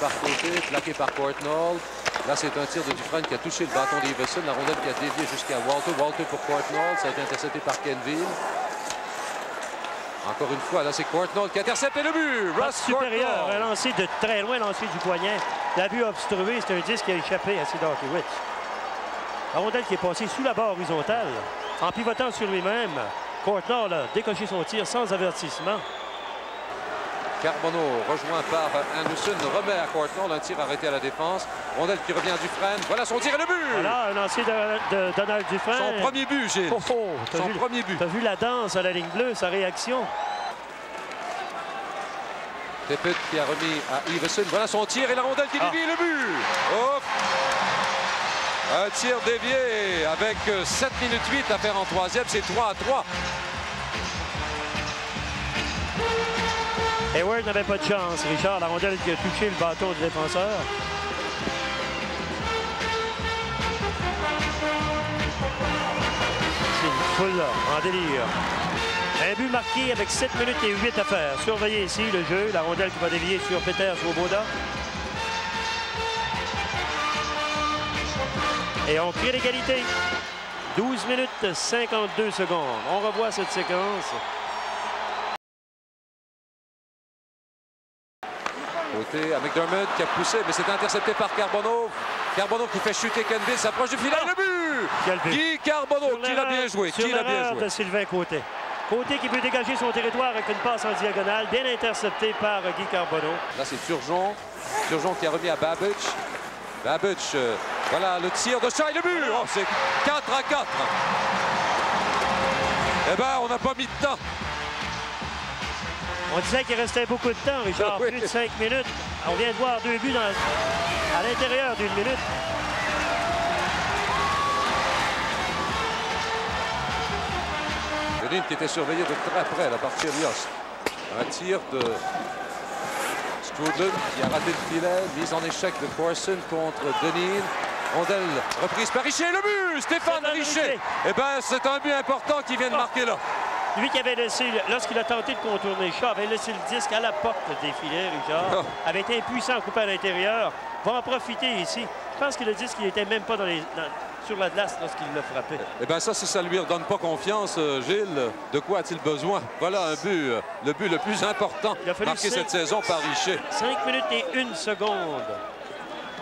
par côté, plaqué par Courtnall. Là, c'est un tir de Dufresne qui a touché le bâton d'Iverson. La rondelle qui a dévié jusqu'à Walter. Walter pour Courtnall. Ça a été intercepté par Kenville. Encore une fois, là, c'est Courtnall qui intercepte le but. Russ supérieur, un lancé de très loin, lancé du poignet. La vue obstruée, c'est un disque qui a échappé à Sidorkiewicz. La rondelle qui est passée sous la barre horizontale, en pivotant sur lui-même. Courtnall a décoché son tir sans avertissement. Carbonneau, rejoint par Anderson, remet à Courtnall un tir arrêté à la défense. Rondelle qui revient à Dufresne. Voilà son tir et le but! Voilà, un lancé de, Donald Dufresne. Son premier but, Gilles. Oh, oh, son premier but. Tu as vu la danse à la ligne bleue, sa réaction. Tippett qui a remis à Iverson. Voilà son tir et la rondelle qui dévie le but. Oh. Un tir dévié avec 7 minutes 8 à faire en troisième. C'est 3 à 3. Hayward n'avait pas de chance. Richard, la rondelle qui a touché le bâton du défenseur. C'est une foule en délire. Un but marqué avec 7 minutes et 8 à faire. Surveillez ici le jeu. La rondelle qui va dévier sur Peter Svoboda. Et on crée l'égalité. 12 minutes 52 secondes. On revoit cette séquence. Côté à McDermott qui a poussé, mais c'est intercepté par Carbonneau. Carbonneau qui fait chuter Kenville, s'approche du filet, le but! Guy Carbonneau, qui l'a bien joué, qui l'a bien joué. de Sylvain Côté. Côté qui peut dégager son territoire avec une passe en diagonale, bien intercepté par Guy Carbonneau. Là, c'est Turgeon. Turgeon qui a remis à Babbage. Babbage, euh, voilà le tir de Shai, le but! Oh, c'est 4 à 4. Eh bien, on n'a pas mis de temps. On disait qu'il restait beaucoup de temps, Richard, plus de 5 minutes. On vient de voir deux buts à l'intérieur d'une minute. Denis qui était surveillé de très près la partie Yost. Un tir de Strudlin qui a raté le filet. Mise en échec de Corson contre Denis. Rondelle reprise par Richer. Le but! Stéphane, Richer. Eh bien, c'est un but important qui vient de marquer là. Lui qui avait laissé, lorsqu'il a tenté de contourner Shaw, avait laissé le disque à la porte des filets, Richard. Oh. Avait été impuissant à couper à l'intérieur. Va en profiter ici. Je pense que le disque, il n'était même pas dans les, sur la glace lorsqu'il l'a frappé. Eh bien, ça, si ça ne lui redonne pas confiance, euh, Gilles, de quoi a-t-il besoin? Voilà un but, euh, le but le plus important marqué cette saison par Richer. 5 minutes et une seconde.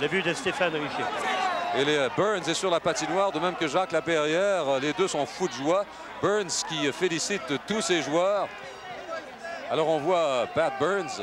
Le but de Stéphane Richer. Et les euh, Burns est sur la patinoire, de même que Jacques Laperrière. Les deux sont fous de joie. Burns qui félicite tous ses joueurs. Alors on voit Pat Burns